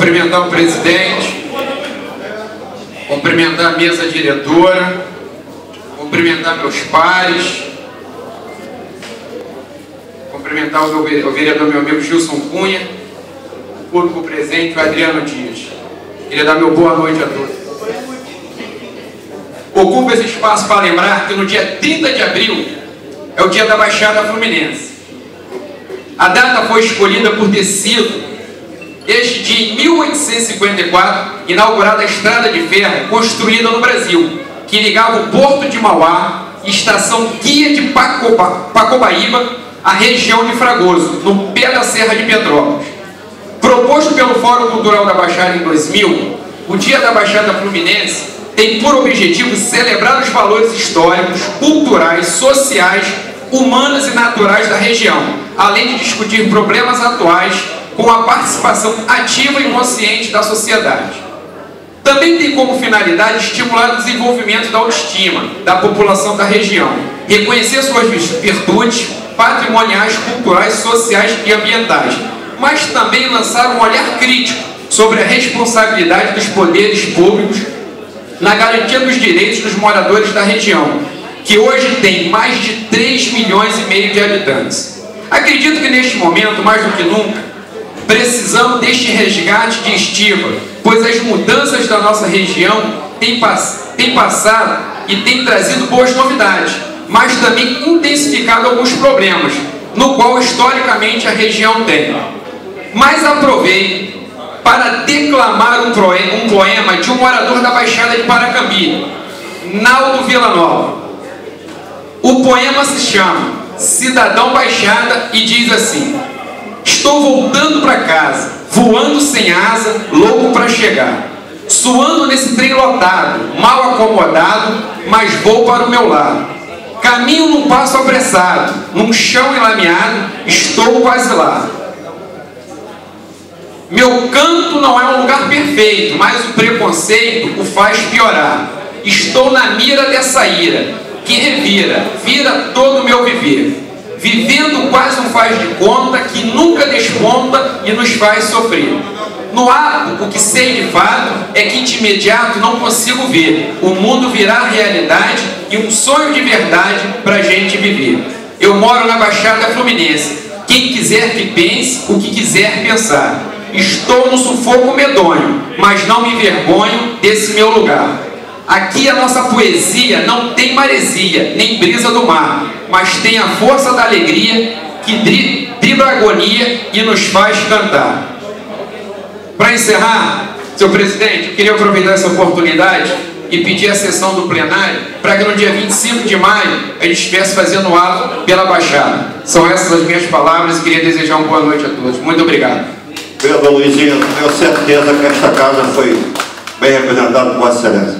cumprimentar o presidente, cumprimentar a mesa diretora, cumprimentar meus pares, cumprimentar o, meu, o vereador meu amigo Gilson Cunha, o público presente, o Adriano Dias. Queria dar meu boa noite a todos. Ocupo esse espaço para lembrar que no dia 30 de abril é o dia da Baixada Fluminense. A data foi escolhida por ter sido, em 1854, inaugurada a estrada de ferro construída no Brasil, que ligava o Porto de Mauá, estação Guia de Pacoba, Pacobaíba, à região de Fragoso, no pé da Serra de Petrópolis. Proposto pelo Fórum Cultural da Baixada em 2000, o Dia da Baixada Fluminense tem por objetivo celebrar os valores históricos, culturais, sociais, humanos e naturais da região, além de discutir problemas atuais com a participação ativa e consciente da sociedade. Também tem como finalidade estimular o desenvolvimento da autoestima da população da região, reconhecer suas virtudes patrimoniais, culturais, sociais e ambientais, mas também lançar um olhar crítico sobre a responsabilidade dos poderes públicos na garantia dos direitos dos moradores da região, que hoje tem mais de 3 milhões e meio de habitantes. Acredito que neste momento, mais do que nunca, precisamos deste resgate de estiva, pois as mudanças da nossa região têm, pass têm passado e têm trazido boas novidades, mas também intensificado alguns problemas, no qual historicamente a região tem. Mas aproveito para declamar um poema de um morador da Baixada de Paracambi, Naldo Villanova. O poema se chama Cidadão Baixada e diz assim: Estou voltando para casa, voando sem asa, louco para chegar. Suando nesse trem lotado, mal acomodado, mas vou para o meu lado. Caminho num passo apressado, num chão enlameado, estou quase lá. Meu canto não é um lugar perfeito, mas o preconceito o faz piorar. Estou na mira dessa ira, que revira, vira todo o meu viver vivendo quase um faz de conta que nunca desponta e nos faz sofrer. No ato, o que sei de fato é que de imediato não consigo ver o mundo virar realidade e um sonho de verdade para a gente viver. Eu moro na Baixada Fluminense. Quem quiser que pense o que quiser pensar. Estou no sufoco medonho, mas não me envergonho desse meu lugar. Aqui a nossa poesia não tem maresia, nem brisa do mar, mas tem a força da alegria que dribla a agonia e nos faz cantar. Para encerrar, senhor presidente, queria aproveitar essa oportunidade e pedir a sessão do plenário para que no dia 25 de maio a gente estivesse fazendo ato pela Baixada. São essas as minhas palavras e queria desejar uma boa noite a todos. Muito obrigado. Vereador Luizinho, tenho certeza que esta casa foi bem representada por Vossa Excelência.